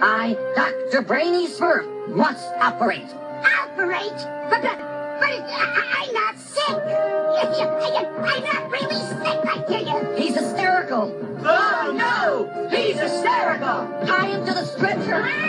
I, Dr. Brainy Smurf, must operate. Operate? But, but, but I, I'm not sick. I'm not really sick, I tell you. He's hysterical. Oh no! He's hysterical! Tie him to the stretcher. Ah!